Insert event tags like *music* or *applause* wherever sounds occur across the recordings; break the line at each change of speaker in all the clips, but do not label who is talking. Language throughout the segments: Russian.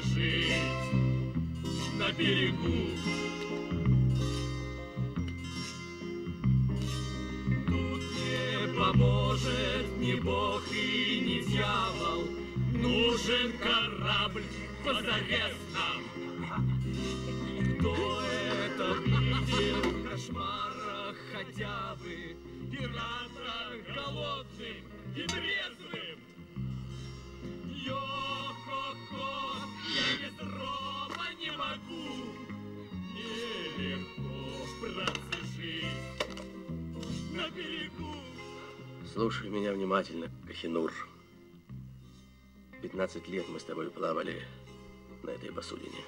жить на берегу. Тут не поможет ни бог и ни дьявол, Нужен корабль позарез нам.
Слушай меня внимательно, Кахинур. 15 лет мы с тобой плавали на этой посудине.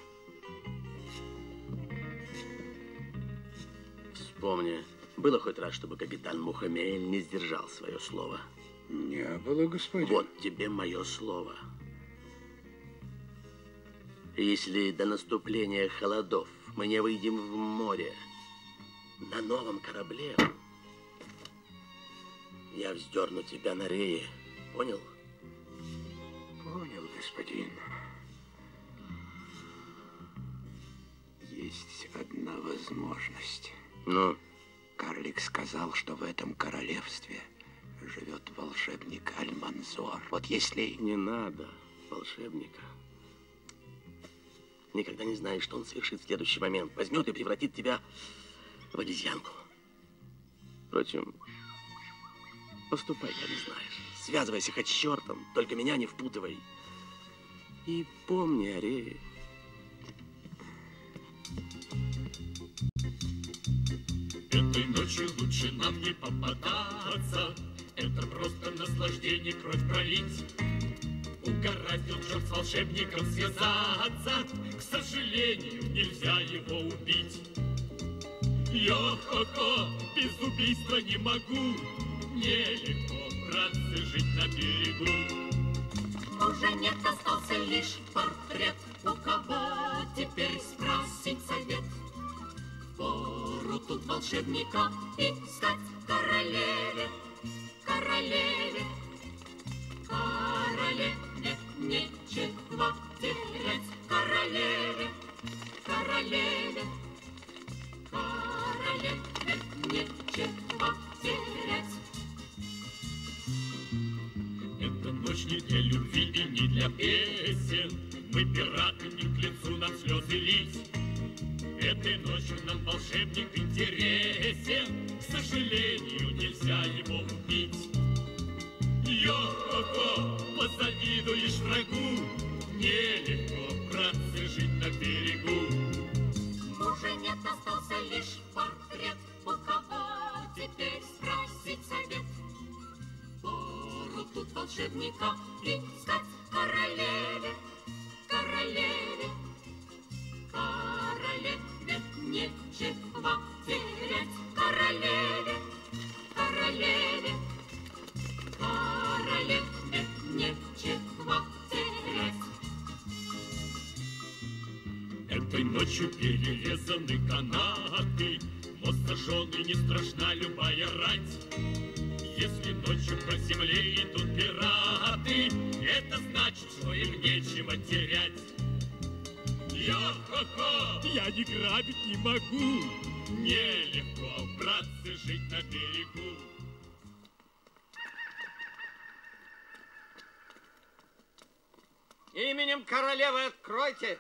Вспомни, было хоть раз, чтобы капитан Мухаммель не сдержал свое слово?
Не было, господин.
Вот тебе мое слово. Если до наступления холодов мы не выйдем в море на новом корабле, я вздерну тебя на рее. Понял?
Понял, господин. Есть одна возможность.
Ну?
Карлик сказал, что в этом королевстве живет волшебник Аль-Манзор. Вот если...
Не надо волшебника. Никогда не знаешь, что он совершит в следующий момент. Возьмет и превратит тебя в обезьянку. Впрочем, поступай, как знаешь. Связывайся хоть с чертом, только меня не впутывай. И помни, Арея,
Этой ночью лучше нам не попадаться. Это просто наслаждение кровь пролить. Угораздил черт с волшебником связаться. К сожалению, нельзя его убить. Йо-хо-хо, без убийства не могу. Нелегко, братцы, жить на берегу.
Уже нет, остался лишь портрет. У кого теперь спросить совет? Пору тут волшебника искать королеве, королеве, королеве нечего терять. Королеве, королеве, королеве нечего терять.
Ночь не для любви и не для песен. Мы пираты, не к лицу нам слезы лить. Этой ночью нам волшебник интересен. К сожалению, нельзя его убить. Йо-хо-хо, позавидуешь врагу. Нелегко, братцы, жить на берегу.
Уже нет, остался лишь портрет. У кого теперь спросить совет? Тут волшебника искать королеве, королеве, королеве нечего терять. Королеве, королеве, королеве нечего терять.
Этой ночью перерезаны канаты, Мост сожжен не страшна любая рать. Если ночью по земле идут пираты, Это значит, что им нечего терять. Йо-хо-хо! Я не грабить не могу. Нелегко, братцы, жить на берегу.
Именем королевы откройте.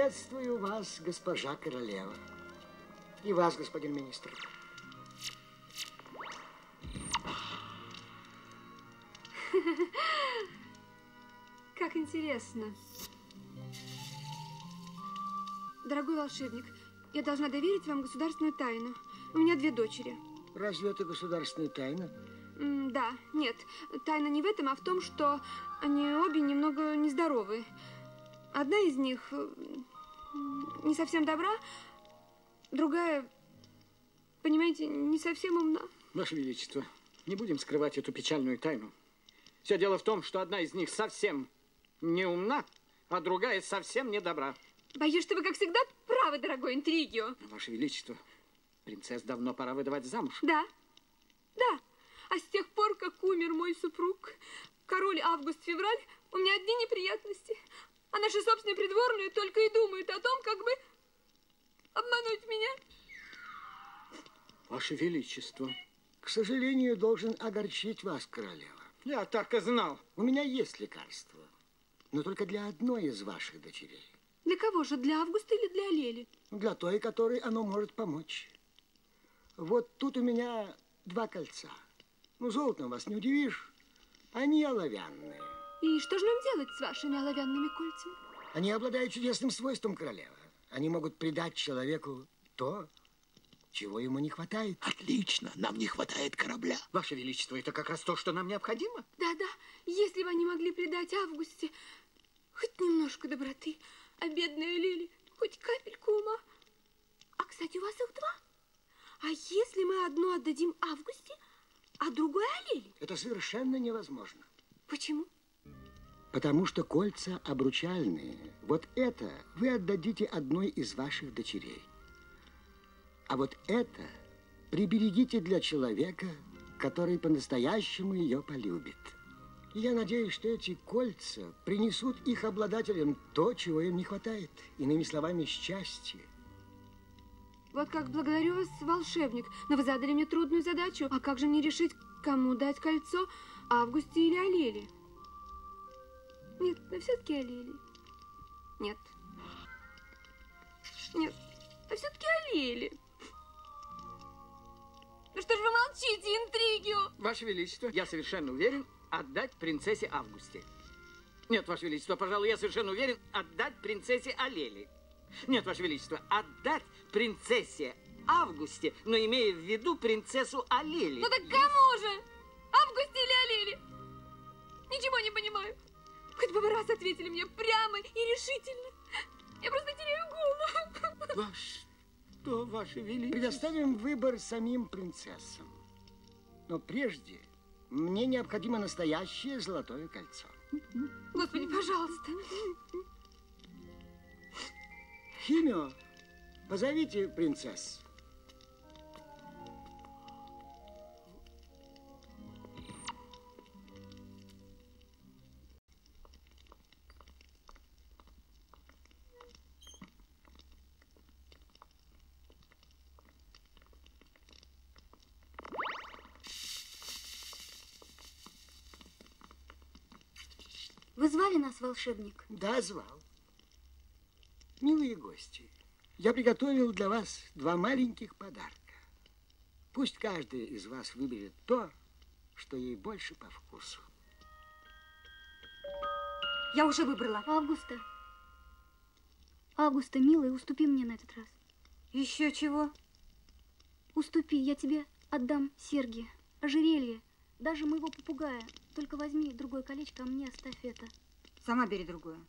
Приветствую вас, госпожа королева. И вас, господин министр. *laughs*
Как интересно. Дорогой волшебник, я должна доверить вам государственную тайну. У меня две дочери.
Разве это государственная тайна?
М, Да, нет. Тайна не в этом, а в том, что они обе немного нездоровы. Одна из них э, не совсем добра, другая, понимаете, не совсем умна.
Ваше Величество, не будем скрывать эту печальную тайну. Все дело в том, что одна из них совсем не умна, а другая совсем не добра.
Боюсь, что вы, как всегда, правы, дорогой Интригио.
Ваше Величество, принцесс давно пора выдавать замуж.
Да, да. А с тех пор, как умер мой супруг, король Август-Февраль, у меня одни неприятности. А наши собственные придворные только и думают о том, как бы обмануть меня.
Ваше Величество,
К сожалению, должен огорчить вас, королева.
я так и знал.
У меня есть лекарство, но только для одной из ваших дочерей.
Для кого же? Для Августа или для Лели?
Для той, которой оно может помочь. Вот тут у меня два кольца. Ну, золотом вас не удивишь. Они оловянные.
И что же нам делать с вашими оловянными кольцами?
Они обладают чудесным свойством, королева. Они могут придать человеку то, чего ему не хватает.
Отлично, нам не хватает корабля.
Ваше Величество, это как раз то, что нам необходимо.
Да-да, если бы они могли придать Августе хоть немножко доброты, а бедная Лили хоть капельку ума. А, кстати, у вас их два. А если мы одну отдадим Августе, а другую Лили?
Это совершенно невозможно.
Почему?
Потому что кольца обручальные. Вот это вы отдадите одной из ваших дочерей. А вот это приберегите для человека, который по-настоящему ее полюбит. Я надеюсь, что эти кольца принесут их обладателям то, чего им не хватает. Иными словами, счастье.
Вот как благодарю вас, волшебник, но вы задали мне трудную задачу. А как же не решить, кому дать кольцо, Августе или Алеле? Нет, но все-таки Алеле. Нет. Нет, а все-таки Алеле. Ну что ж вы молчите, интригио?
Ваше Величество, я совершенно уверен отдать принцессе Августе. Нет, Ваше Величество, пожалуй, я совершенно уверен отдать принцессе Алели. Нет, Ваше Величество, отдать принцессе Августе, но имея в виду принцессу Алели.
Ну так кому же? Августе или Алеле? Ничего не понимаю. Хоть бы вы раз ответили мне прямо и решительно. Я просто теряю голову.
Во что, Ваше Величество?
Предоставим выбор самим принцессам. Но прежде мне необходимо настоящее золотое кольцо.
Господи, пожалуйста.
Химио, позовите принцесс.
Нас, волшебник?
Да, звал. Милые гости, я приготовил для вас два маленьких подарка. Пусть каждый из вас выберет то, что ей больше по вкусу.
Я уже выбрала. Августа. Августа, милая, уступи мне на этот раз.
Еще чего?
Уступи, я тебе отдам серьги, ожерелье, даже моего попугая. Только возьми другое колечко, а мне оставь это.
Сама бери другое.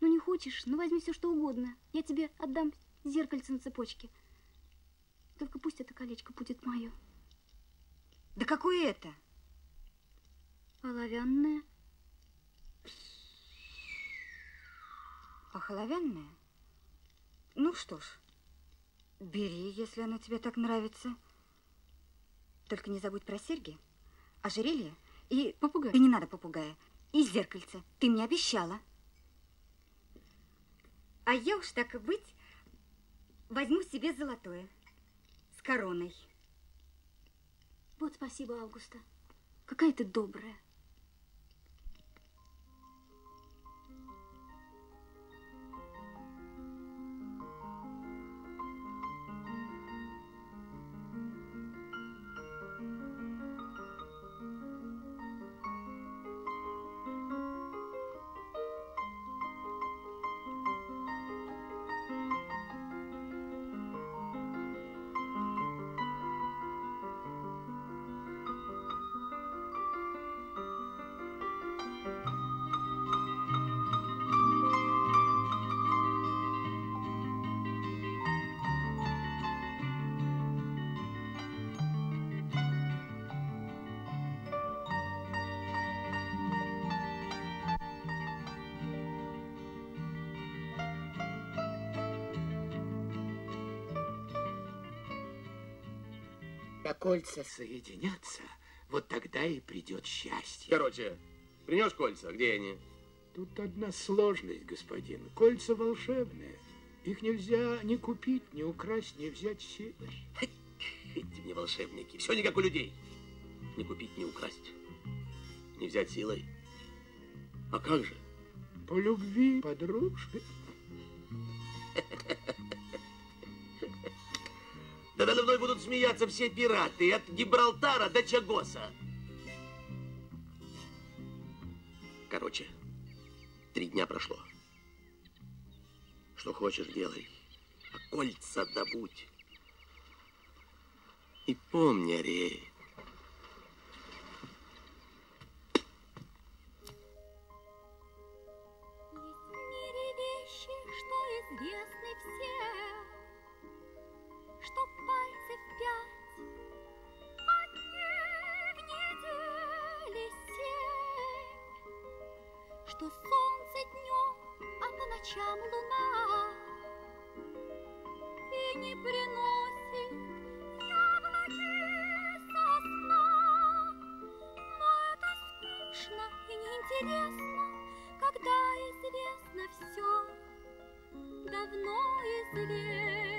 Ну, не хочешь, ну возьми все, что угодно. Я тебе отдам зеркальце на цепочке. Только пусть это колечко будет мое.
Да какое это?
Оловянное.
Охоловянное? Ну что ж, бери, если оно тебе так нравится. Только не забудь про серьги, ожерелье и...
Попугай.
Да не надо попугая. И зеркальце. Ты мне обещала. А я уж так и быть, возьму себе золотое с короной.
Вот спасибо, Августа. Какая ты добрая.
Кольца соединятся, вот тогда и придет счастье.
Короче, принес кольца, где они?
Тут одна сложность, господин. Кольца волшебные. Их нельзя ни купить, ни украсть, ни взять силой.
Эти мне волшебники. Все не как у людей. Не купить, не украсть, не взять силой. А как же?
По любви, по
надо мной будут смеяться все пираты, от Гибралтара до Чагоса. Короче, три дня прошло. Что хочешь, делай. А кольца добудь. И помни, Ариэль,
ночам луна, И не приносит яблоки со. Но это скучно и неинтересно, когда известно все, давно известно.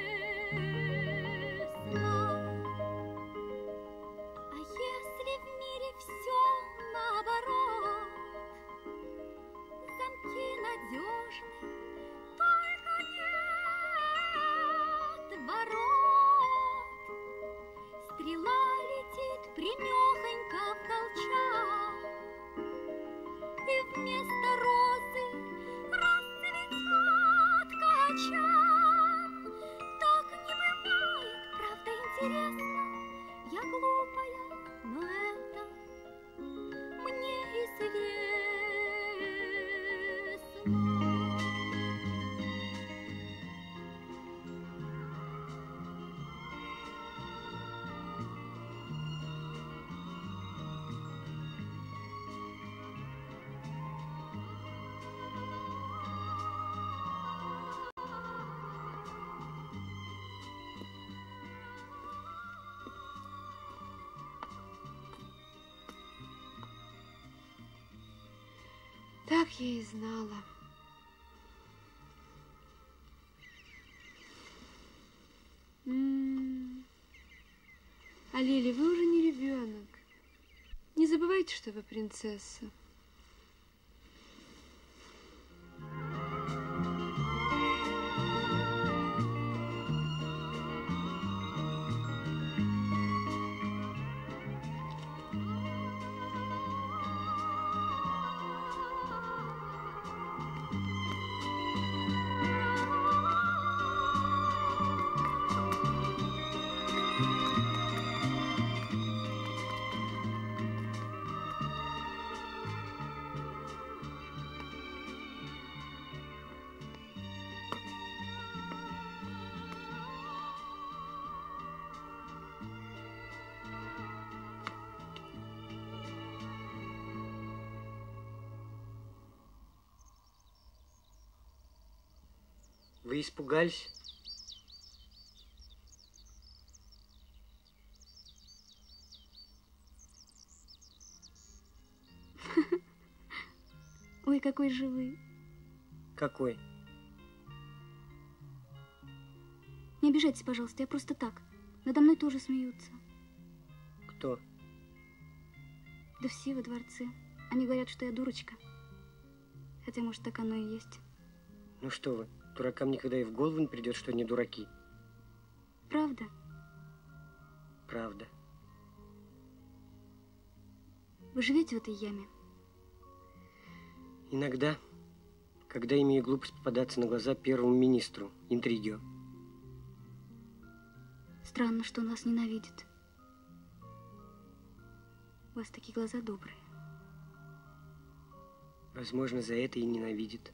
Так я
и знала. М. А Лили, вы уже не ребенок. Не забывайте, что вы принцесса.
Испугались? *laughs*
Ой, какой живый.
Какой?
Не обижайтесь, пожалуйста, я просто так. Надо мной тоже смеются.
Кто?
Да все во дворце. Они говорят, что я дурочка. Хотя, может, так оно и есть.
Ну что вы, дуракам никогда и в голову не придет, что они дураки.
Правда?
Правда.
Вы живете в этой яме?
Иногда, когда имею глупость попадаться на глаза первому министру, интригио.
Странно, что он вас ненавидит. У вас такие глаза добрые.
Возможно, за это и ненавидит.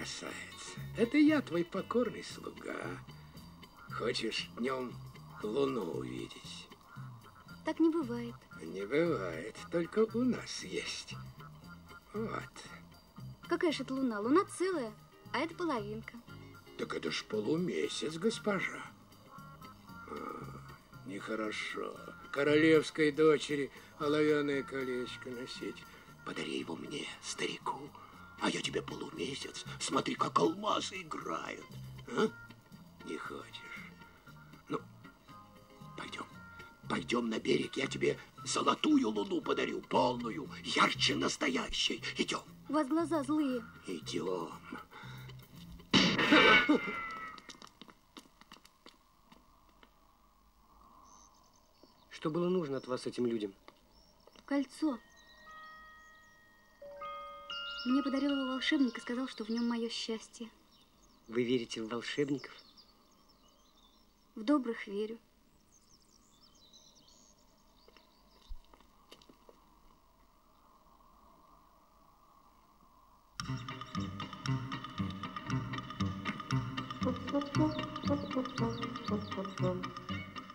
красавица. Это я, твой покорный слуга. Хочешь днем луну увидеть?
Так не бывает.
Не бывает. Только у нас есть. Вот.
Какая же это луна? Луна целая, а это половинка.
Так это ж полумесяц, госпожа. А, нехорошо. Королевской дочери оловянное колечко носить. Подари его мне, старику, а я тебе полумесяц. Смотри, как алмазы играют. А? Не хочешь? Ну, пойдем. Пойдем на берег, я тебе золотую луну подарю, полную, ярче настоящей. Идем.
У вас глаза злые.
Идем.
Что было нужно от вас этим людям?
Кольцо. Мне подарил его волшебник и сказал, что в нем мое счастье.
Вы верите в волшебников?
В добрых верю.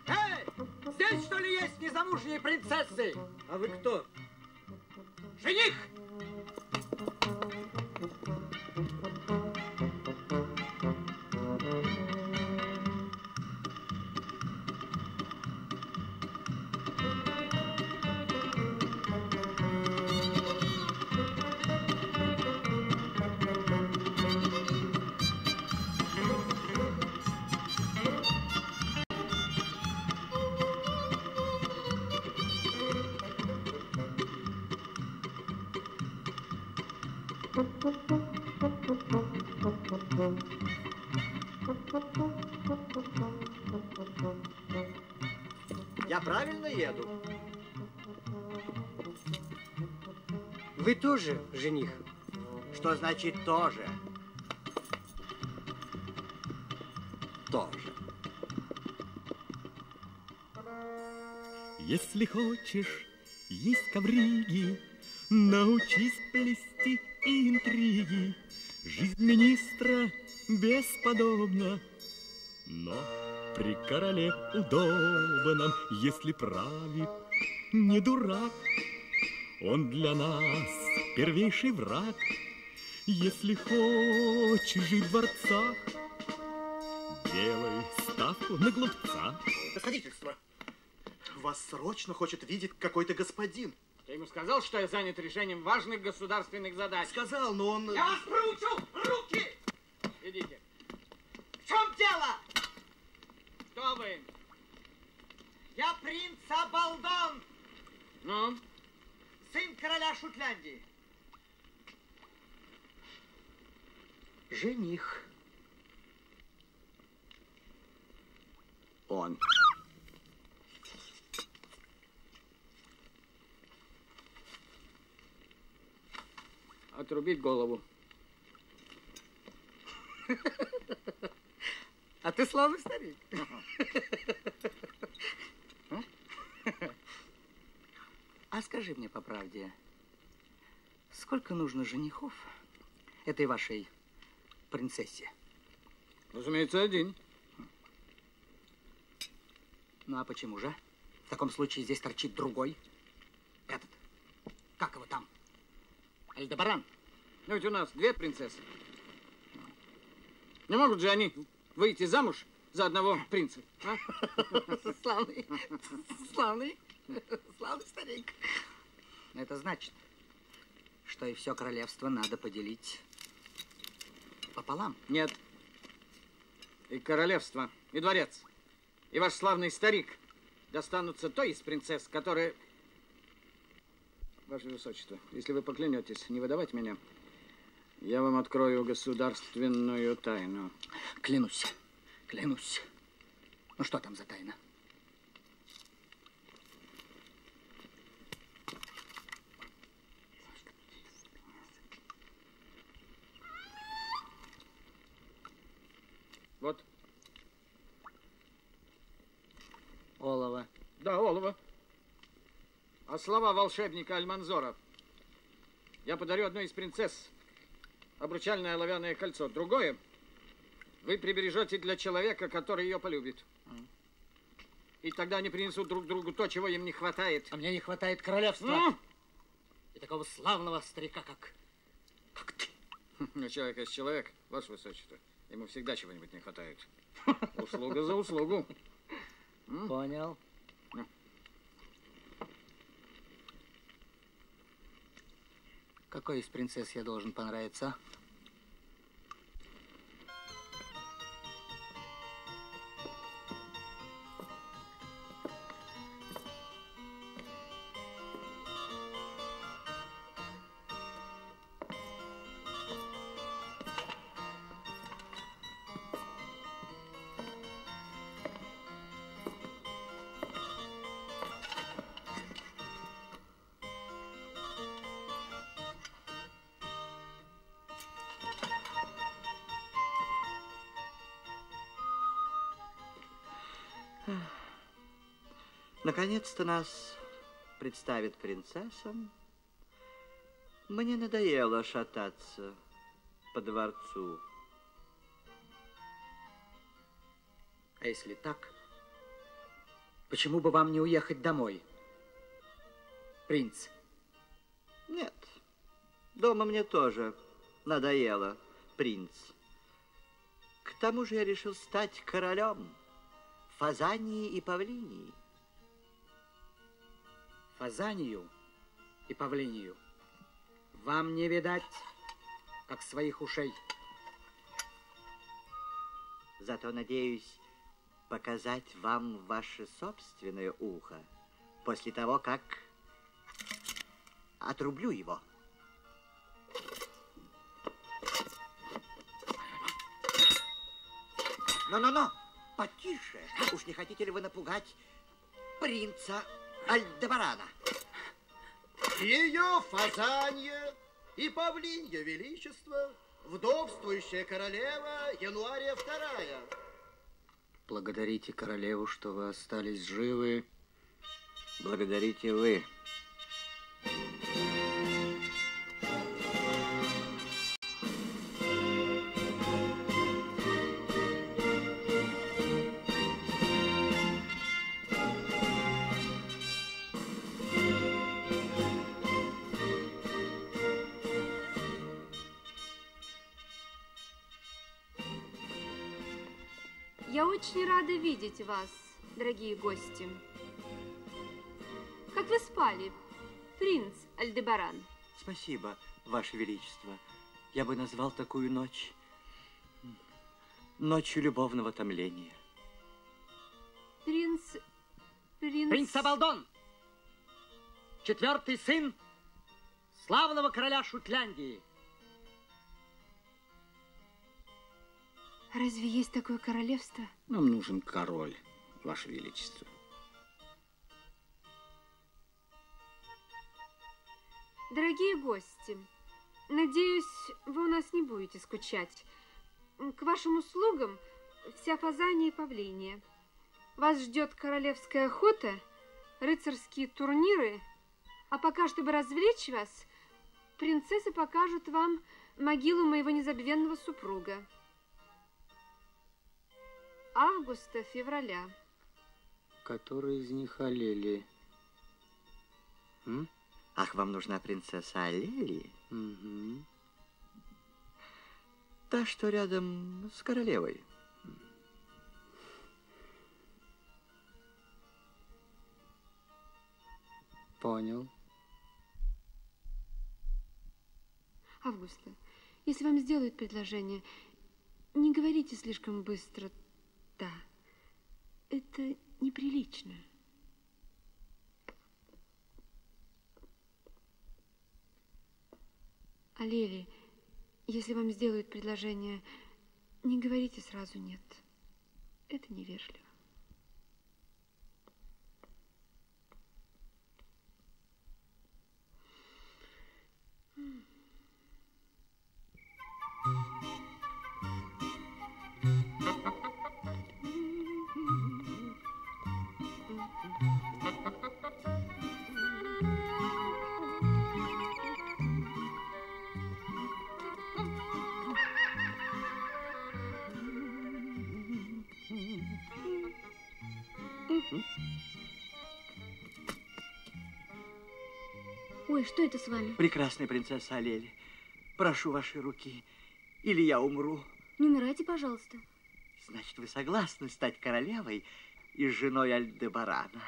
Эй, здесь что ли есть незамужние принцессы?
А вы кто?
Жених!
Тоже жених?
Что значит тоже? Тоже.
Если хочешь есть ковриги, Научись плести интриги. Жизнь министра бесподобна, Но при короле удобном, Если правит не дурак, Он для нас первейший враг. Если хочешь жить в дворцах, Делай ставку на глупца.
Расходительство. Вас срочно хочет видеть какой-то господин.
Ты ему сказал, что я занят решением важных государственных задач?
Сказал, но он...
Я вас проучу! Руки! Идите.
В чем дело?
Кто вы?
Я принц Абалдон,
Ну?
сын короля Шутляндии.
Жених.
Он.
Отрубить голову.
А ты славный старик.
А скажи мне по правде, сколько нужно женихов этой вашей принцессе? Разумеется, один. Ну, а почему же? В таком случае здесь торчит другой. Этот. Как его там? Альдебаран. Ну, ведь у нас две принцессы. Не могут же они выйти замуж за одного принца, а? *laughs*
Славный, славный, славный старик.
Это значит, что и все королевство надо поделить пополам. Нет. И королевство, и дворец, и ваш славный старик достанутся той из принцесс, которая... Ваше Высочество, если вы поклянетесь не выдавать меня, я вам открою государственную тайну. Клянусь, клянусь. Ну что там за тайна? Вот.
Олова.
Да, олово. А слова волшебника Альманзора я подарю одной из принцесс, обручальное оловянное кольцо. Другое вы прибережете для человека, который ее полюбит. И тогда они принесут друг другу то, чего им не хватает.
А мне не хватает королевства.
Ну?
И такого славного старика, как...
Ну, человек есть человек, ваше высочество. Ему всегда чего-нибудь не хватает. *laughs* Услуга за услугу.
Понял. Какой из принцесс я должен понравиться?
Наконец-то нас представит принцессам. Мне надоело шататься по дворцу.
А если так, почему бы вам не уехать домой, принц?
Нет, дома мне тоже надоело, принц. К тому же я решил стать королем Фазании и Павлинии.
Фазанию и Павлинию вам не видать, как своих ушей.
Зато надеюсь показать вам ваше собственное ухо после того, как отрублю его. Но-но-но, потише. Уж не хотите ли вы напугать принца Альдебарана?
Ее фазанье и павлинье величество, вдовствующая королева Януария вторая.
Благодарите королеву, что вы остались живы.
Благодарите вы.
Очень рада видеть вас, дорогие гости. Как вы спали, принц Альдебаран?
Спасибо, Ваше Величество. Я бы назвал такую ночь ночью любовного томления.
Принц... Принц...
Принц Абалдон! Четвертый сын славного короля Шутляндии.
Разве есть такое королевство?
Нам нужен король, Ваше Величество.
Дорогие гости, надеюсь, вы у нас не будете скучать. К вашим услугам вся фазания и павлиния. Вас ждет королевская охота, рыцарские турниры, а пока, чтобы развлечь вас, принцессы покажут вам могилу моего незабвенного супруга. Августа, февраля.
Который из них Алели? М?
Ах, вам нужна принцесса Алели?
Угу.
Та, что рядом с королевой.
Понял.
Августа, если вам сделают предложение, не говорите слишком быстро «да». Это неприлично. А Лили, если вам сделают предложение, не говорите сразу «нет». Это невежливо.
Ой, что это с вами?
Прекрасная принцесса Алели, прошу вашей руки, или я умру.
Не умирайте, пожалуйста.
Значит, вы согласны стать королевой и женой Альдебарана?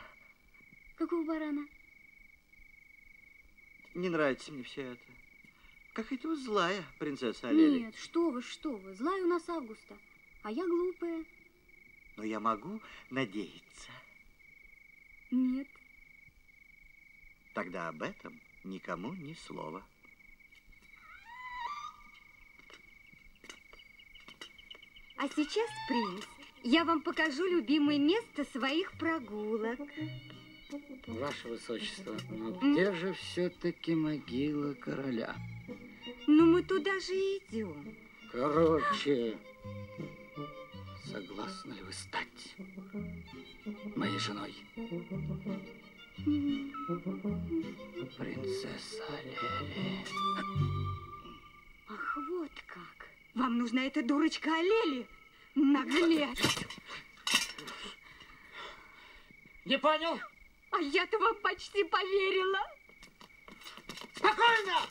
Какого барана?
Не нравится мне все это. Какая-то вы злая, принцесса Алели.
Нет, что вы, что вы. Злая у нас Августа, а я глупая.
Но я могу надеяться.
Нет.
Тогда об этом никому ни слова.
А сейчас, принц, я вам покажу любимое место своих прогулок.
Ваше Высочество, но где же все-таки могила короля?
Ну, мы туда же и идем.
Короче, согласны ли вы стать моей женой? Принцесса Лели.
Ах, вот как. Вам нужна эта дурочка Алели? Наглец.
Не понял?
А я-то вам почти поверила.
Спокойно!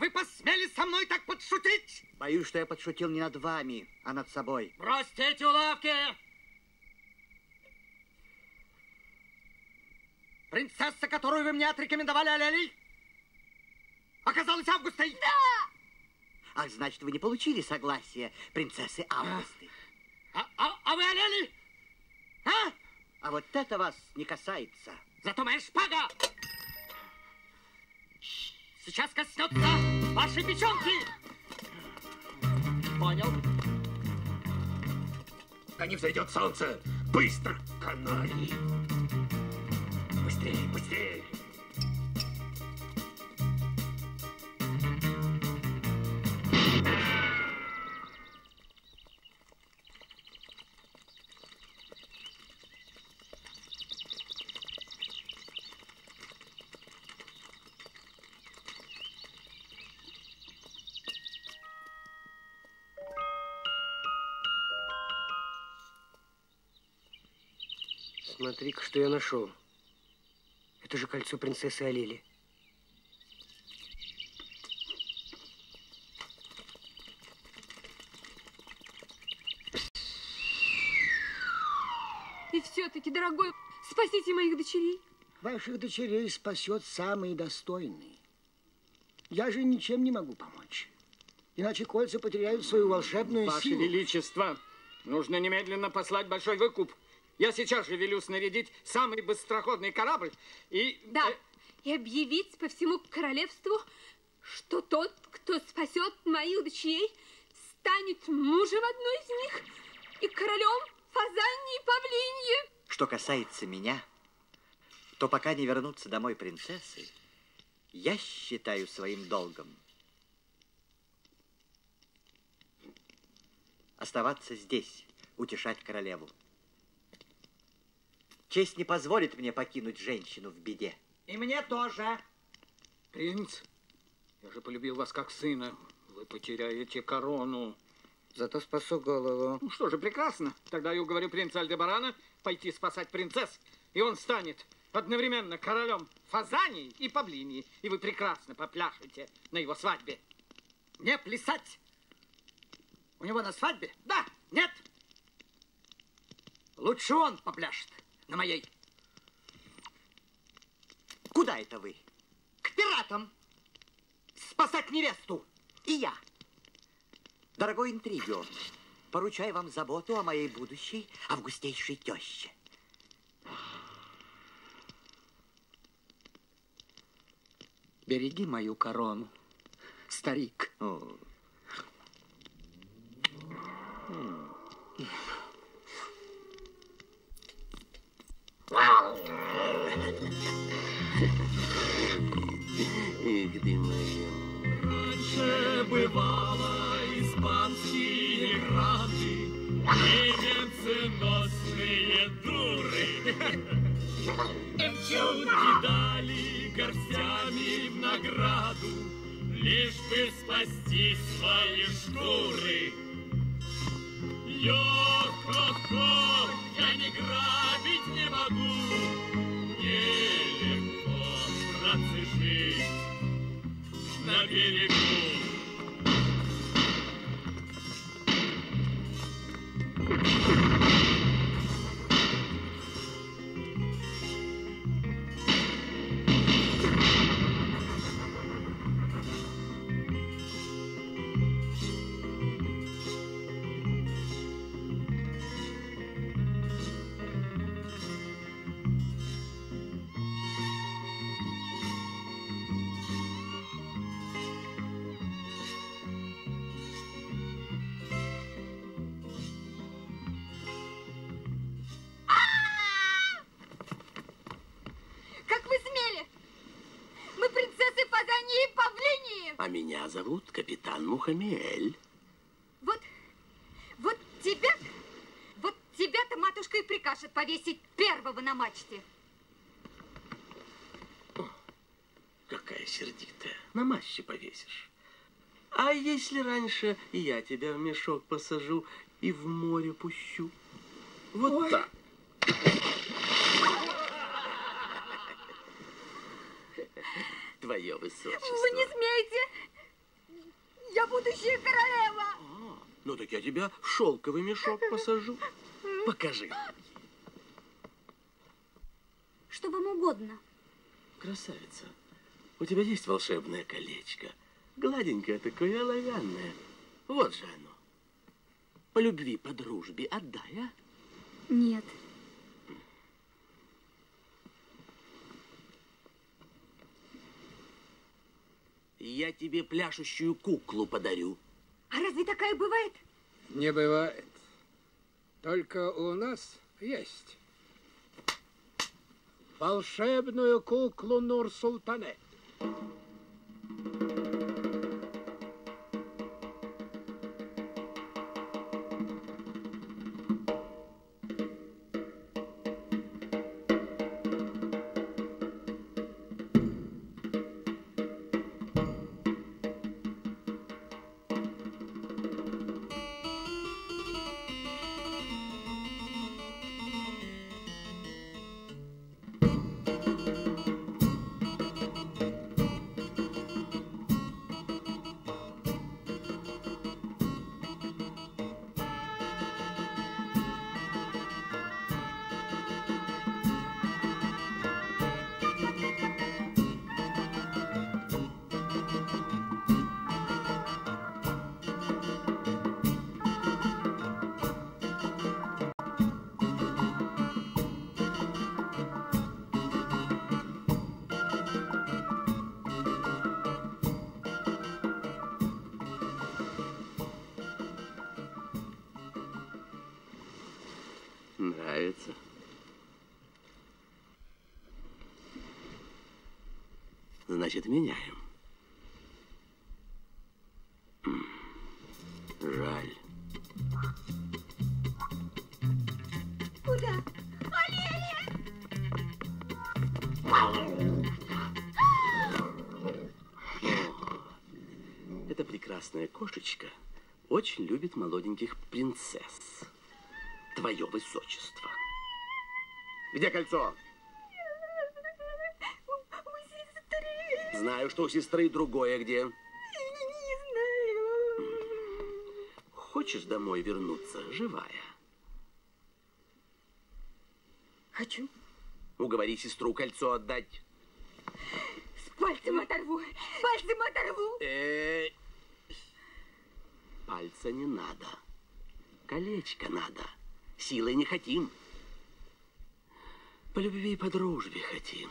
Вы посмели со мной так подшутить?
Боюсь, что я подшутил не над вами, а над собой.
Бросьте эти уловки! Принцесса, которую вы мне отрекомендовали, Алели, оказалась Августой?
Да!
Ах, значит, вы не получили согласия принцессы Августы.
А, а, а вы, Алели? А?
А вот это вас не касается.
Зато моя шпага сейчас коснется вашей печенки. Понял?
Пока не взойдет солнце, быстро, канарий.
Смотри-ка, что я нашел. Это же кольцо принцессы Алили.
И все-таки, дорогой, спасите моих дочерей.
Ваших дочерей спасет самый достойный. Я же ничем не могу помочь. Иначе кольца потеряют свою волшебную
Ваше
силу.
Величество, нужно немедленно послать большой выкуп. Я сейчас же велю снарядить самый быстроходный корабль и...
Да, и объявить по всему королевству, что тот, кто спасет моих дочерей, станет мужем одной из них и королем Фазании и Павлиньи.
Что касается меня, то пока не вернутся домой принцессы, я считаю своим долгом оставаться здесь, утешать королеву. Честь не позволит мне покинуть женщину в беде.
И мне тоже. Принц, я же полюбил вас как сына. Вы потеряете корону.
Зато спасу голову.
Ну что же, прекрасно. Тогда я уговорю принца Альдебарана пойти спасать принцесс, и он станет одновременно королем Фазании и Павлинии, и вы прекрасно попляшете на его свадьбе. Не плясать! У него на свадьбе? Да, нет. Лучше он попляшет на моей.
Куда это вы?
К пиратам. Спасать невесту.
И я. Дорогой интригион, поручаю вам заботу о моей будущей августейшей теще.
Береги мою корону, старик.
Эх ты моя.
Раньше бывало испанские грады, немцы носные дуры. Чуд кидали горстями в награду. лишь бы спасти свои шкуры. Йо-хо-хо,
меня зовут капитан Мухаммель.
Вот, вот тебя, вот тебя-то матушка и прикажет повесить первого на мачте.
Какая сердитая. На массе повесишь. А если раньше я тебя в мешок посажу и в море пущу? Вот
Ой.
так. *laughs* Твое высочество.
Вы не смеете. Я будущая королева.
Ну так я тебя в шелковый мешок посажу. Покажи.
Что вам угодно.
Красавица, у тебя есть волшебное колечко. Гладенькое такое, оловянное. Вот же оно. По любви, по дружбе отдай, а?
Нет.
Я тебе пляшущую куклу подарю.
А разве такая бывает?
Не бывает. Только у нас есть. Волшебную куклу Нур-Султане.
Нравится. Значит, меняем. Жаль.
Куда? Валерия!
Эта прекрасная кошечка очень любит молоденьких принцесс. Твое высочество. Где кольцо?
У сестры.
Знаю, что у сестры другое где.
Не знаю.
Хочешь домой вернуться, живая?
Хочу.
Уговори сестру кольцо отдать.
С пальцем оторву. Пальцем оторву.
Э, Пальца не надо. Колечко надо. Силой не хотим. По любви и по дружбе хотим.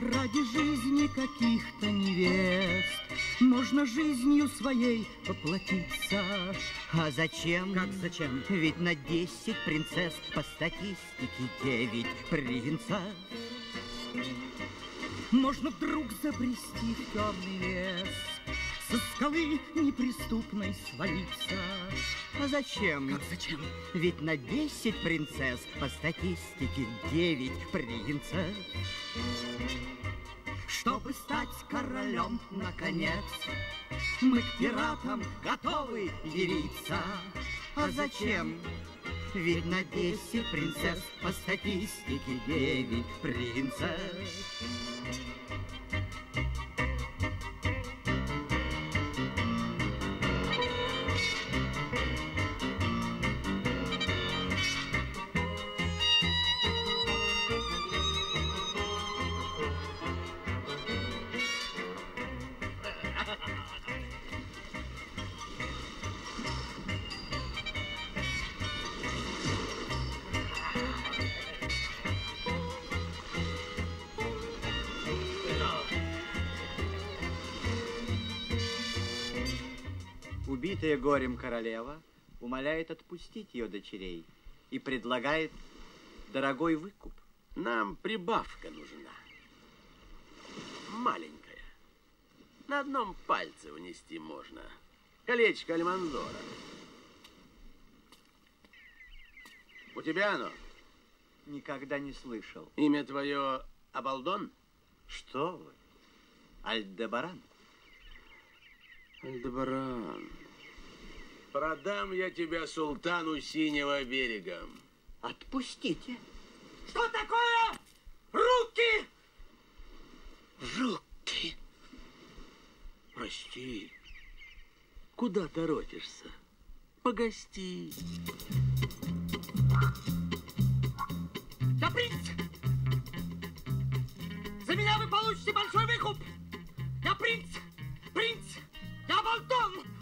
Ради жизни каких-то невест Можно жизнью своей поплатиться. А зачем?
Как зачем?
Ведь на десять принцесс по статистике девять принцев. Можно вдруг забрести в темный лес, Со скалы неприступной свалиться. А зачем?
Как зачем?
Ведь на десять принцесс по статистике девять принцев. Чтобы стать королем, наконец, Мы к пиратам готовы явиться. А зачем? Ведь на десять принцесс по статистике девять принцесс.
Горем королева умоляет отпустить ее дочерей и предлагает дорогой выкуп.
Нам прибавка нужна. Маленькая. На одном пальце унести можно. Колечко Альмандора. У тебя оно?
Никогда не слышал.
Имя твое Абалдон?
Что вы? Альдебаран?
Альдебаран. Продам я тебя султану Синего берега.
Отпустите.
Что такое? Руки!
Руки. Прости. Куда торопишься? Погости.
Я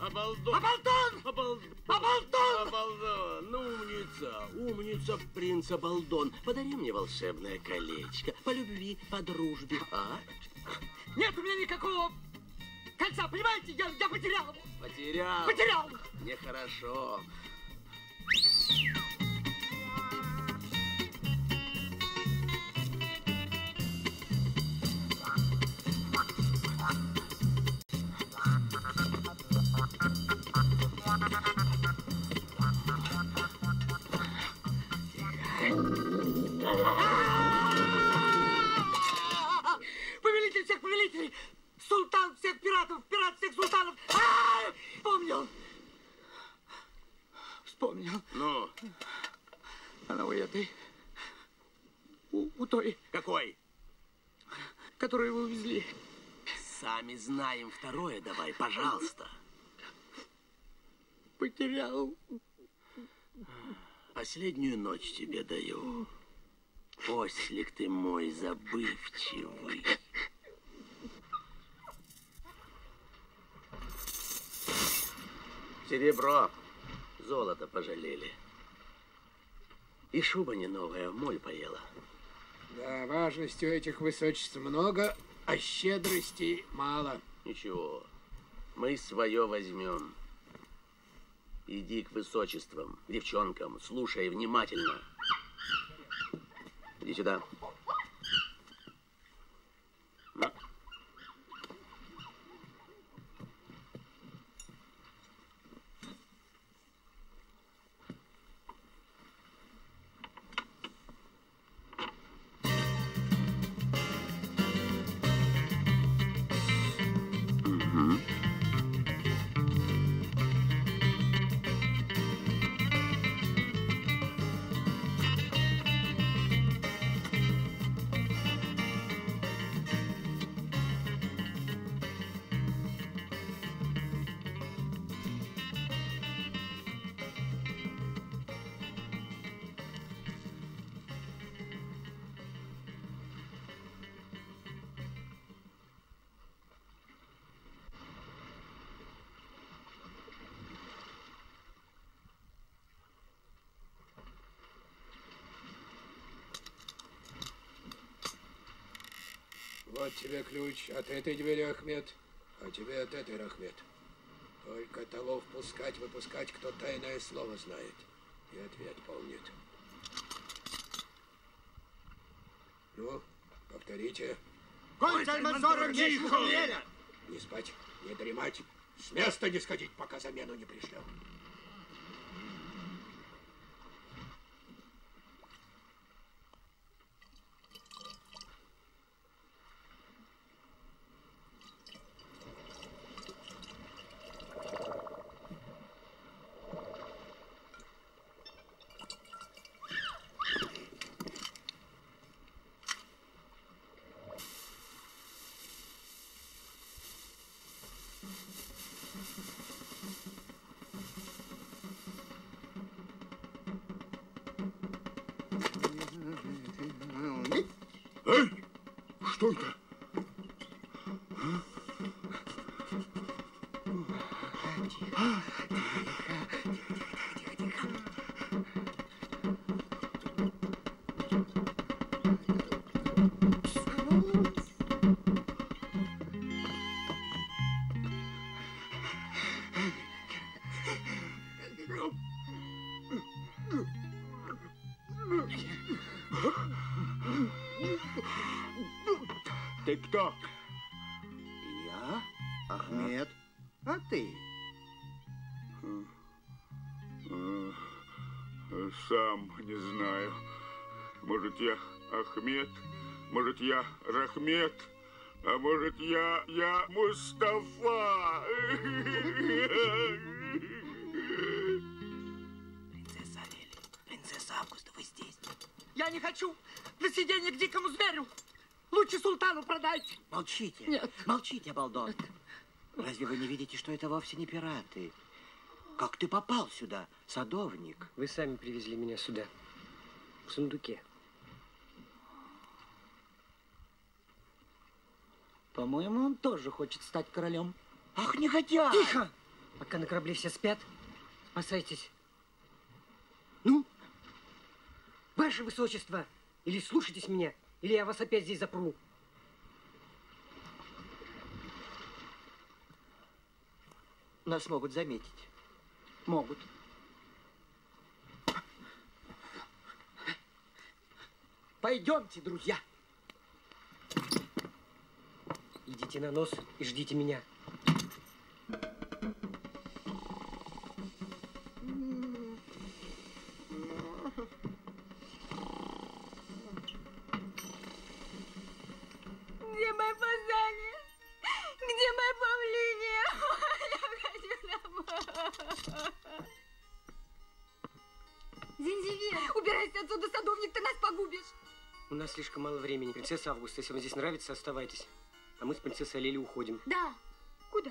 Абалдон!
Абалдон!
Абалдон!
Абалдон!
Абалдон!
Ну, умница! Умница, принц Абалдон! Подари мне волшебное колечко. По любви, по дружбе, а?
Нет у меня никакого кольца, понимаете? Я, я потерял его!
Потерял!
Потерял!
Нехорошо.
Повелитель всех повелителей! Султан всех пиратов! Пират всех султанов! А! Вспомнил! Вспомнил.
Ну,
Она у этой... У, у той,
какой?
которую вы увезли.
Сами знаем второе давай, пожалуйста.
Потерял.
Последнюю ночь тебе даю. Ослик ты мой забывчивый. Серебро, золото пожалели. И шуба не новая, моль поела.
Да, важности у этих высочеств много, а щедрости мало.
Ничего, мы свое возьмем. Иди к высочествам, девчонкам, слушай внимательно. Иди сюда. Ну.
Тебе ключ от этой двери, Ахмед. А тебе от этой, Рахмет, только того впускать-выпускать, кто тайное слово знает и ответ помнит. Ну, повторите. Не спать, не дремать, с места не сходить, пока замену не пришлем.
Ты? Э, Сам не знаю. Может, я Ахмед, может, я Рахмет, а может, я, я Мустафа.
Принцесса Алель, принцесса Августа, вы здесь?
Я не хочу на сиденье к дикому зверю. Лучше султану продайте.
Молчите.
Нет.
Молчите, Балдон. Разве вы не видите, что это вовсе не пираты? Как ты попал сюда, садовник?
Вы сами привезли меня сюда, в сундуке.
По-моему, он тоже хочет стать королем.
Ах, негодяй!
Тихо! Пока на корабле все спят, спасайтесь. Ну, ваше высочество, или слушайтесь меня, или я вас опять здесь запру.
Нас могут заметить.
Могут.
Пойдемте, друзья. Идите на нос и ждите меня.
Зинзивир!
Убирайся отсюда, садовник, ты нас погубишь.
У нас слишком мало времени. Принцесса Августа, если вам здесь нравится, оставайтесь. А мы с принцессой Лили уходим.
Да.
Куда?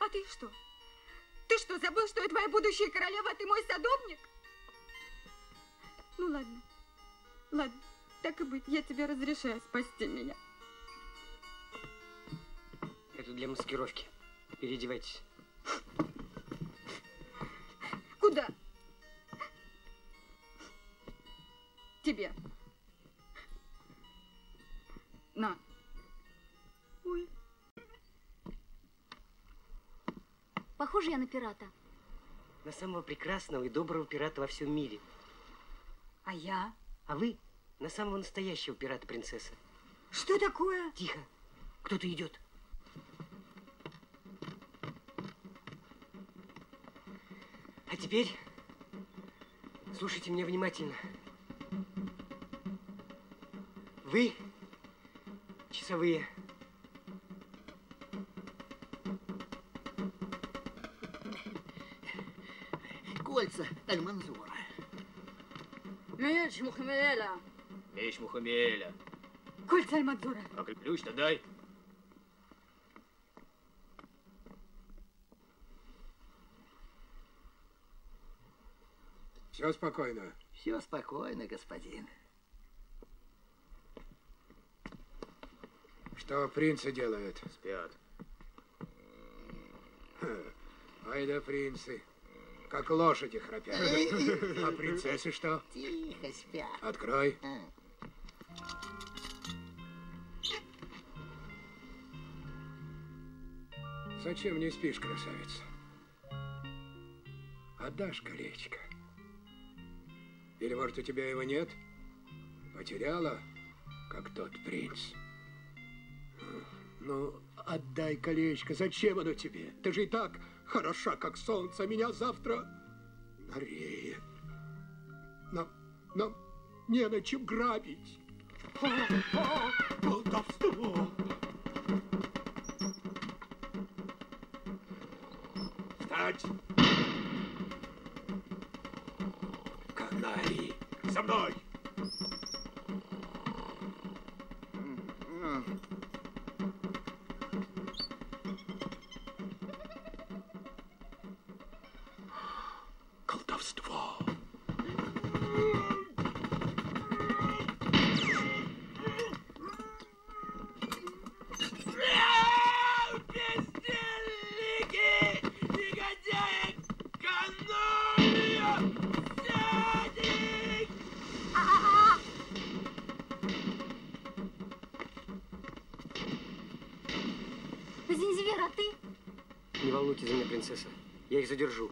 А ты что? Ты что, забыл, что я твоя будущая королева, а ты мой садовник? Ну ладно. Ладно, так и быть, я тебе разрешаю спасти меня.
Это для маскировки. Переодевайтесь.
Куда? Тебе. На. Ой.
Похоже я на пирата.
На самого прекрасного и доброго пирата во всем мире.
А я?
А вы на самого настоящего пирата, принцесса.
Что такое?
Тихо. Кто-то идет. Теперь слушайте меня внимательно. Вы, часовые,
Кольца Аль-Манзура.
Меч Мухаммеда.
Меч Мухаммеля.
Кольца Аль-Мадзура.
А ключ-то дай.
Все спокойно.
Все спокойно, господин.
Что принцы делают?
Спят.
Ай да принцы. Как лошади храпят. А принцессы что?
Тихо спят.
Открой. Зачем не спишь, красавица? Отдашь колечко? Или, может, у тебя его нет? Потеряла, как тот принц? Ну, отдай колечко. Зачем оно тебе? Ты же и так хороша, как солнце. А меня завтра рее. Нам, нам не на чем грабить. Колдовство!
Зинзивер, а ты?
Не волнуйтесь за меня, принцесса. Я их задержу.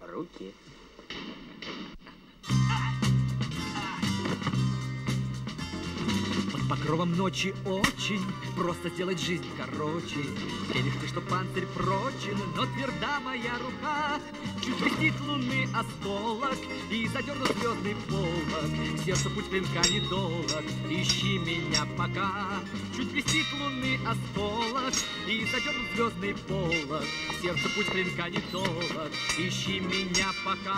Руки.
Под покровом ночи очень Просто сделать жизнь короче Веришь ты, что панцирь прочен Но тверда моя рука Чуть блестит луны осколок И задернут звездный полок Сердцу путь клинка недолог Ищи меня пока Чуть блестит луны осколок И задернут звездный полок Сердцу путь клинка недолог Ищи меня пока.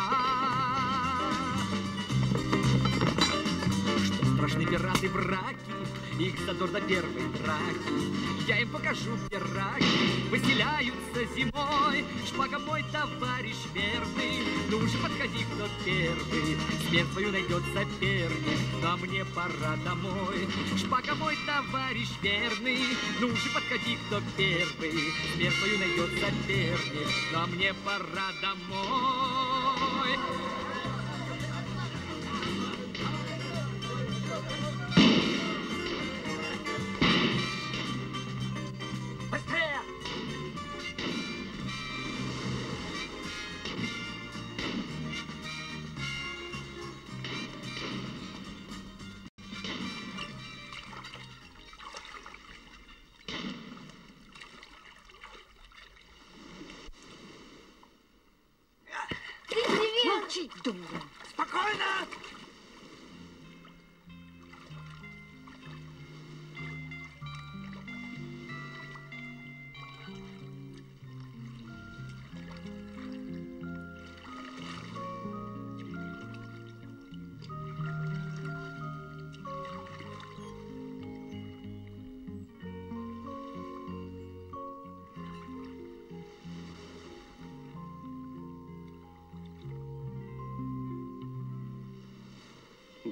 Что страшны пираты браки, их задор до первой драки. Я им покажу, раки выселяются зимой. Шпага мой товарищ верный, ну же подходи, кто первый. Смерть свою найдет соперник, а мне пора домой. Шпага мой товарищ верный, ну же подходи, кто первый. Смерть свою найдет соперник, а мне пора домой.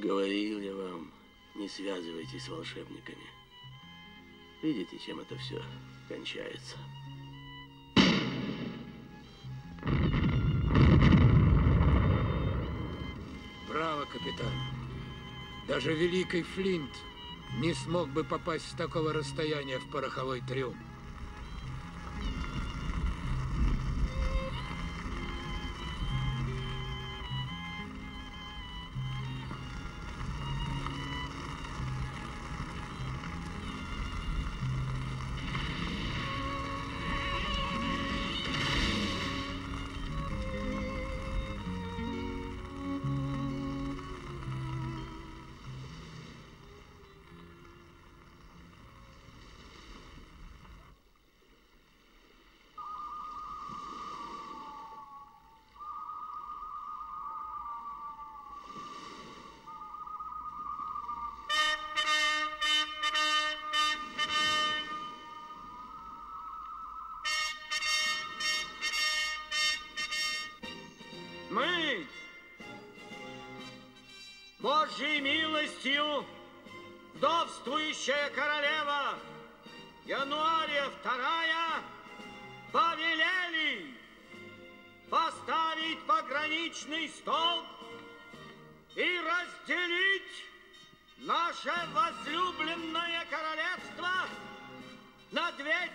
Говорил я вам, не связывайтесь с волшебниками. Видите, чем это все кончается?
Браво, капитан. Даже великий Флинт не смог бы попасть с такого расстояния в пороховой трюм.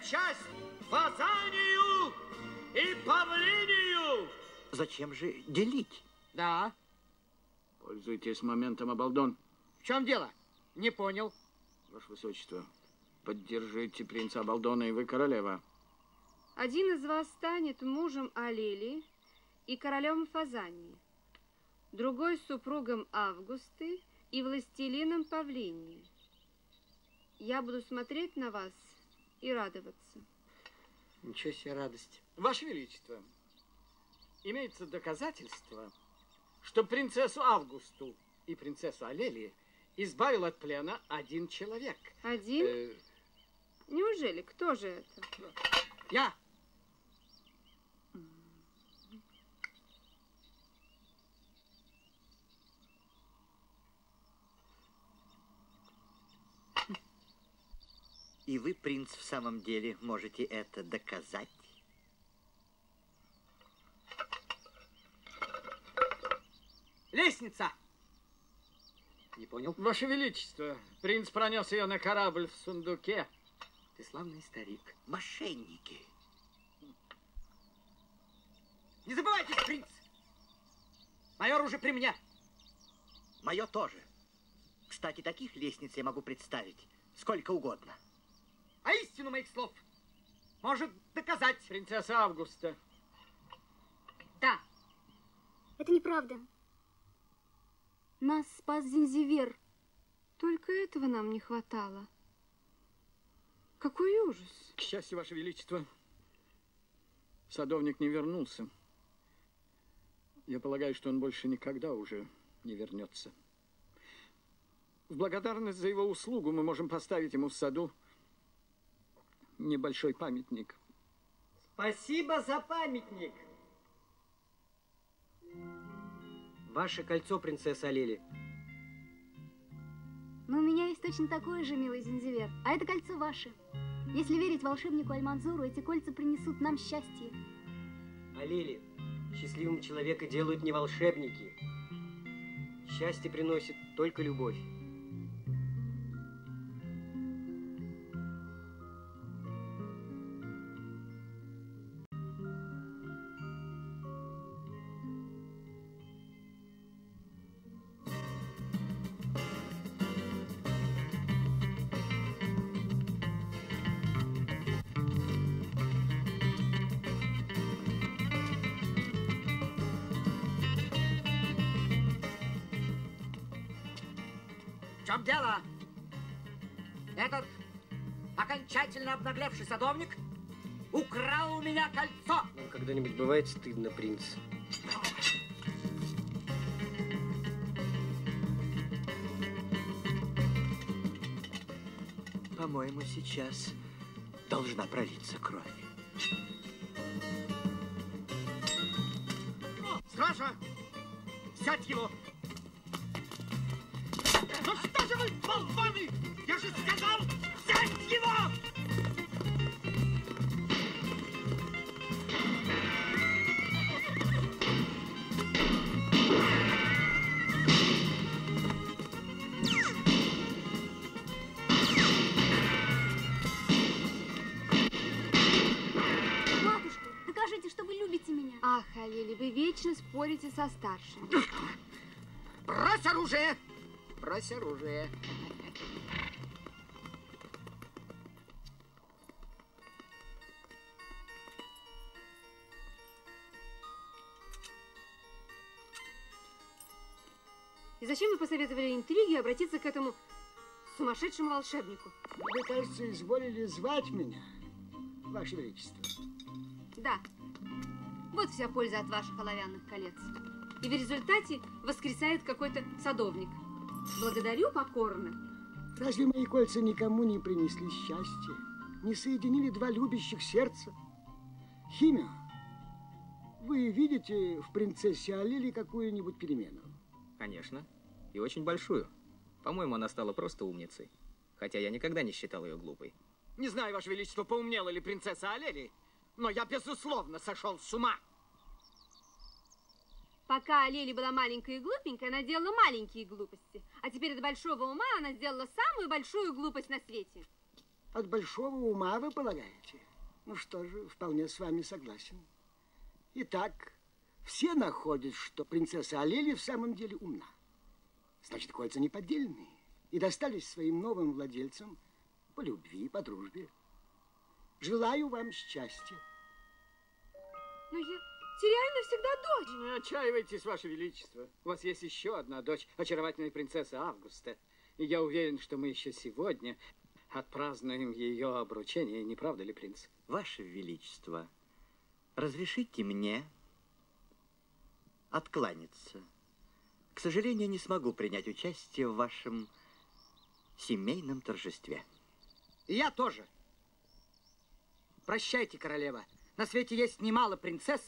Части фазанию и павлинию.
Зачем же делить?
Да. Пользуйтесь моментом, обалдон. В чем дело? Не понял. Ваше Высочество, поддержите принца Обалдона, и вы королева.
Один из вас станет мужем Алели и королем Фазании, другой супругом Августы и властелином Павлинии. Я буду смотреть на вас и радоваться.
Ничего себе радость.
Ваше Величество, имеются доказательства, что принцессу Августу и принцессу Алели избавил от плена один человек.
Один?
Э,
Неужели? Кто же это?
я.
И вы, принц, в самом деле можете это доказать?
Лестница!
Не понял?
Ваше Величество, принц пронес ее на корабль в сундуке.
Ты славный старик.
Мошенники.
Не забывайте, принц! Майор уже при мне.
Мое тоже. Кстати, таких лестниц я могу представить сколько угодно.
А истину моих слов может доказать принцесса Августа.
Да. Это неправда. Нас спас Зинзивер.
Только этого нам не хватало. Какой ужас.
К счастью, Ваше Величество, садовник не вернулся. Я полагаю, что он больше никогда уже не вернется. В благодарность за его услугу мы можем поставить ему в саду небольшой памятник.
Спасибо за памятник. Ваше кольцо, принцесса Алели.
Но у меня есть точно такое же, милый Зинзивер. А это кольцо ваше. Если верить волшебнику Альманзору, эти кольца принесут нам счастье.
Алели, счастливым человека делают не волшебники. Счастье приносит только любовь.
Садовник украл у меня кольцо.
Вам когда-нибудь бывает стыдно, принц?
По-моему, сейчас должна пролиться кровь.
Стража! Взять его!
Ах, Алели, вы вечно спорите со старшим.
Брось оружие! Брось оружие.
И зачем вы посоветовали интриги обратиться к этому сумасшедшему волшебнику?
Вы, кажется, изволили звать меня, Ваше Величество.
Да. Вот вся польза от ваших оловянных колец. И в результате воскресает какой-то садовник. Благодарю покорно.
Разве мои кольца никому не принесли счастья? Не соединили два любящих сердца? Химия, вы видите в принцессе Алили какую-нибудь перемену?
Конечно. И очень большую. По-моему, она стала просто умницей. Хотя я никогда не считал ее глупой.
Не знаю, Ваше Величество, поумнела ли принцесса Алели, но я, безусловно, сошел с ума.
Пока Лели была маленькая и глупенькая, она делала маленькие глупости. А теперь от большого ума она сделала самую большую глупость на свете.
от большого ума, вы полагаете? Ну что же, вполне с вами согласен. Итак, все находят, что принцесса Алели в самом деле умна. Значит, кольца не поддельные и достались своим новым владельцам по любви, по дружбе. Желаю вам счастья.
Но я теряю навсегда дочь.
Не отчаивайтесь, Ваше Величество. У вас есть еще одна дочь, очаровательная принцесса Августа. И я уверен, что мы еще сегодня отпразднуем ее обручение, не правда ли, принц?
Ваше Величество, разрешите мне откланяться. К сожалению, не смогу принять участие в вашем семейном торжестве.
И я тоже. Прощайте, королева. На свете есть немало принцесс,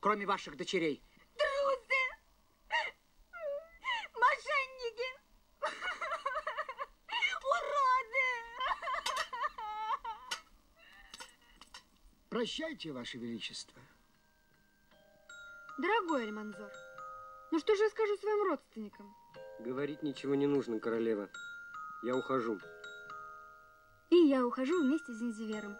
кроме ваших дочерей.
Трусы! Мошенники! Уроды!
Прощайте, Ваше Величество.
Дорогой Альманзор, ну что же я скажу своим родственникам?
Говорить ничего не нужно, королева. Я ухожу.
И я ухожу вместе с Зинзивером.